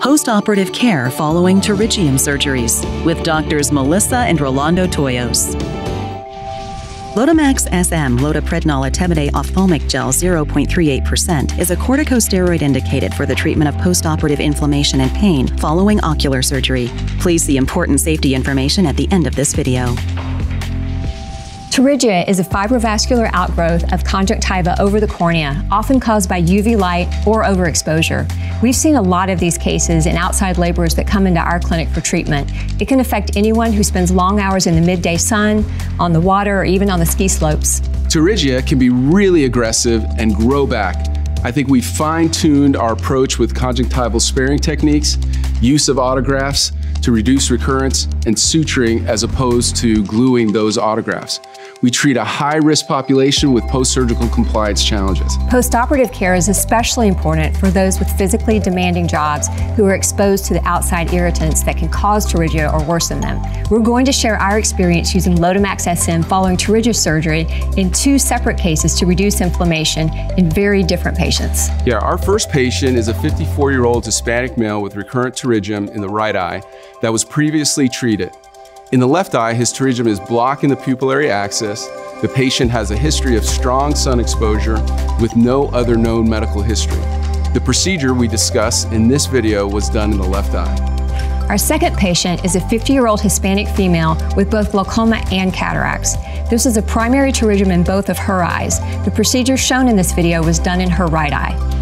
Postoperative care following pterygium surgeries with doctors Melissa and Rolando Toyos. Lotemax SM loteprednol etabonate ophthalmic gel 0.38% is a corticosteroid indicated for the treatment of postoperative inflammation and pain following ocular surgery. Please see important safety information at the end of this video. Pterygia is a fibrovascular outgrowth of conjunctiva over the cornea, often caused by UV light or overexposure. We've seen a lot of these cases in outside laborers that come into our clinic for treatment. It can affect anyone who spends long hours in the midday sun, on the water, or even on the ski slopes. Pterygia can be really aggressive and grow back. I think we fine tuned our approach with conjunctival sparing techniques, use of autografts to reduce recurrence, and suturing as opposed to gluing those autografts we treat a high risk population with post surgical compliance challenges. Post operative care is especially important for those with physically demanding jobs who are exposed to the outside irritants that can cause pterygia or worsen them. We're going to share our experience using Lotemax SM following pterygia surgery in two separate cases to reduce inflammation in very different patients. Yeah, our first patient is a 54 year old Hispanic male with recurrent pterygium in the right eye that was previously treated. In the left eye, his pterygium is blocking the pupillary axis. The patient has a history of strong sun exposure with no other known medical history. The procedure we discuss in this video was done in the left eye. Our second patient is a 50-year-old Hispanic female with both glaucoma and cataracts. This is a primary pterygium in both of her eyes. The procedure shown in this video was done in her right eye.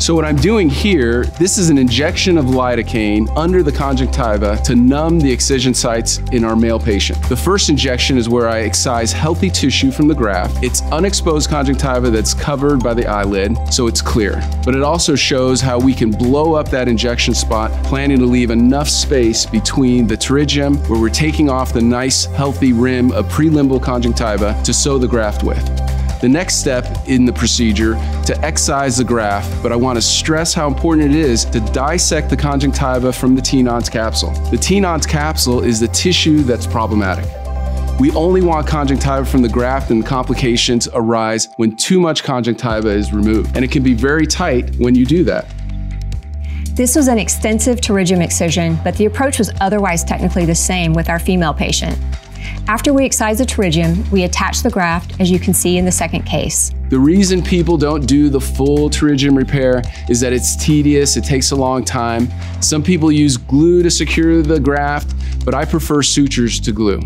So what I'm doing here, this is an injection of lidocaine under the conjunctiva to numb the excision sites in our male patient. The first injection is where I excise healthy tissue from the graft. It's unexposed conjunctiva that's covered by the eyelid, so it's clear. But it also shows how we can blow up that injection spot, planning to leave enough space between the pterygium, where we're taking off the nice, healthy rim of prelimbal conjunctiva to sew the graft with the next step in the procedure to excise the graft, but I want to stress how important it is to dissect the conjunctiva from the Tenon's capsule. The Tenon's capsule is the tissue that's problematic. We only want conjunctiva from the graft and complications arise when too much conjunctiva is removed. And it can be very tight when you do that. This was an extensive pterygium excision, but the approach was otherwise technically the same with our female patient. After we excise the pterygium, we attach the graft, as you can see in the second case. The reason people don't do the full pterygium repair is that it's tedious, it takes a long time. Some people use glue to secure the graft, but I prefer sutures to glue.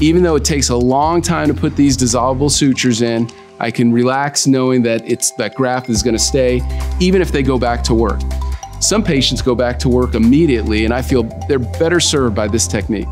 Even though it takes a long time to put these dissolvable sutures in, I can relax knowing that it's that graft is gonna stay, even if they go back to work. Some patients go back to work immediately, and I feel they're better served by this technique.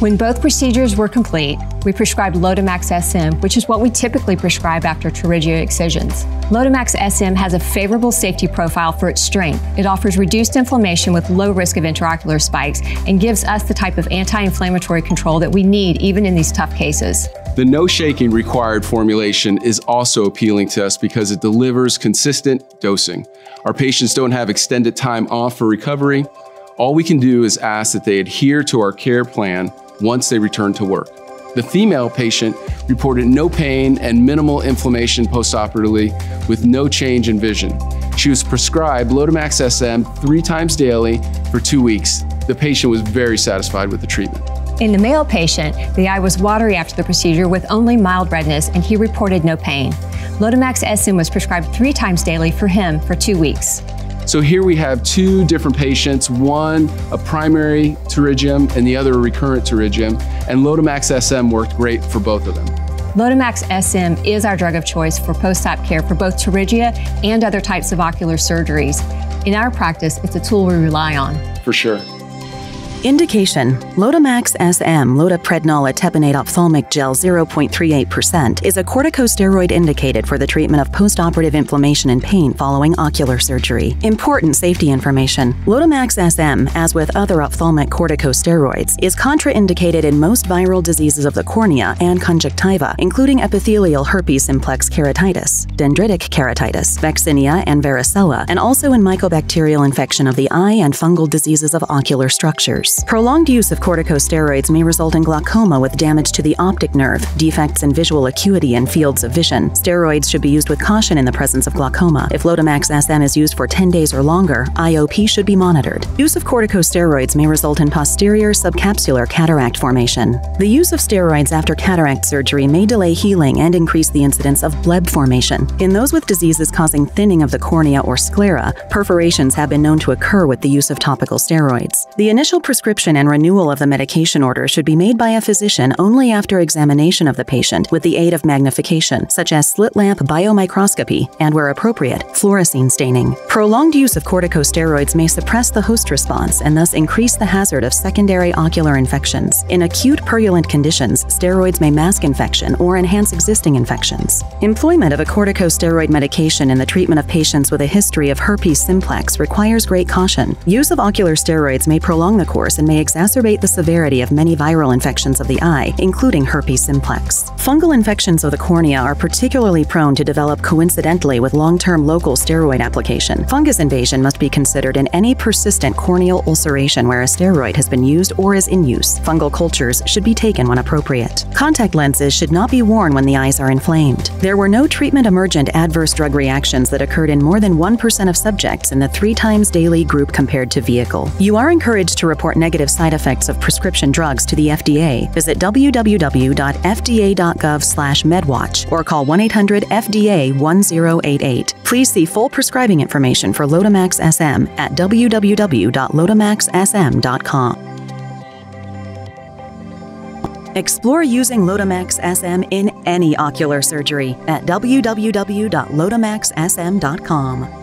When both procedures were complete, we prescribed Lotemax SM, which is what we typically prescribe after pterygia excisions. Lotemax SM has a favorable safety profile for its strength. It offers reduced inflammation with low risk of intraocular spikes and gives us the type of anti-inflammatory control that we need even in these tough cases. The no shaking required formulation is also appealing to us because it delivers consistent dosing. Our patients don't have extended time off for recovery. All we can do is ask that they adhere to our care plan once they returned to work. The female patient reported no pain and minimal inflammation postoperatively with no change in vision. She was prescribed Lotemax SM three times daily for two weeks. The patient was very satisfied with the treatment. In the male patient, the eye was watery after the procedure with only mild redness, and he reported no pain. Lotemax SM was prescribed three times daily for him for two weeks. So here we have two different patients, one a primary pterygium and the other a recurrent pterygium, and Lotemax SM worked great for both of them. Lotemax SM is our drug of choice for post-op care for both pterygia and other types of ocular surgeries. In our practice, it's a tool we rely on. For sure. Indication Lotemax SM loteprednol etabonate ophthalmic gel 0.38% is a corticosteroid indicated for the treatment of postoperative inflammation and pain following ocular surgery. Important safety information Lotemax SM, as with other ophthalmic corticosteroids, is contraindicated in most viral diseases of the cornea and conjunctiva, including epithelial herpes simplex keratitis, dendritic keratitis, vaccinia, and varicella, and also in mycobacterial infection of the eye and fungal diseases of ocular structures. Prolonged use of corticosteroids may result in glaucoma with damage to the optic nerve, defects in visual acuity and fields of vision. Steroids should be used with caution in the presence of glaucoma. If Lotemax SM is used for 10 days or longer, IOP should be monitored. Use of corticosteroids may result in posterior subcapsular cataract formation. The use of steroids after cataract surgery may delay healing and increase the incidence of bleb formation. In those with diseases causing thinning of the cornea or sclera, perforations have been known to occur with the use of topical steroids. The initial prescription and renewal of the medication order should be made by a physician only after examination of the patient with the aid of magnification, such as slit lamp biomicroscopy and, where appropriate, fluorescein staining. Prolonged use of corticosteroids may suppress the host response and thus increase the hazard of secondary ocular infections. In acute purulent conditions, steroids may mask infection or enhance existing infections. Employment of a corticosteroid medication in the treatment of patients with a history of herpes simplex requires great caution. Use of ocular steroids may prolong the course and may exacerbate the severity of many viral infections of the eye, including herpes simplex. Fungal infections of the cornea are particularly prone to develop coincidentally with long-term local steroid application. Fungus invasion must be considered in any persistent corneal ulceration where a steroid has been used or is in use. Fungal cultures should be taken when appropriate. Contact lenses should not be worn when the eyes are inflamed. There were no treatment emergent adverse drug reactions that occurred in more than 1% of subjects in the three times daily group compared to vehicle. You are encouraged to report negative side effects of prescription drugs to the FDA. Visit www.fda.gov/medwatch or call 1-800-FDA-1088. Please see full prescribing information for Lotemax SM at www.lotemaxsm.com. Explore using Lotemax SM in any ocular surgery at www.lotemaxsm.com.